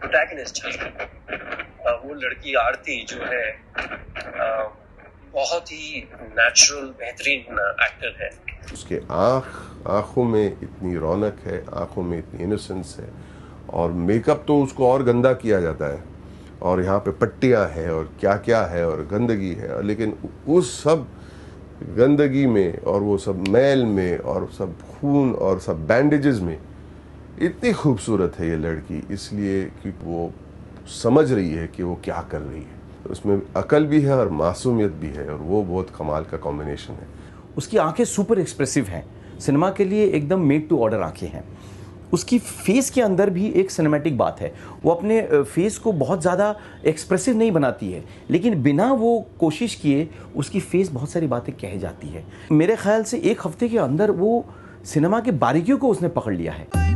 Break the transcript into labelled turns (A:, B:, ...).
A: Protagonist वो लड़की आरती जो है बहुत ही नेचुरल बेहतरीन एक्टर है।
B: उसके आँख, आँखों में इतनी रौनक है, आँखों में इतनी इनोसेंस है और मेकअप तो उसको और गंदा किया जाता है। और यहाँ पे पट्टियाँ हैं और क्या क्या है और गंदगी है, लेकिन उस सब गंदगी में और वो सब मैल में और सब खून और सब बैंडेजेस में इतनी खूबसूरत है ये लड़की, इसलिए कि वो समझ रही है कि वो क्या कर रही है। उसमें अकल भी है और मासूमियत भी है और वो बहुत कमाल का कॉम्बिनेशन है।
C: उसकी आँखें सुपर एक्सप्रेसिव हैं। सिनेमा के लिए एकदम मेड टू ऑर्डर आँखें हैं। उसकी फेस के अंदर भी एक सिनेमैटिक बात है। वो अपने फेस को बहुत ज़्यादा एक्सप्रेसिव नहीं बनाती है, लेकिन बिना वो कोशिश किए उसकी फेस बहुत सारी बातें कह जाती है। मेरे ख्याल से एक हफ़्ते के अंदर वो सिनेमा के बारीकियों को उसने पकड़ लिया है।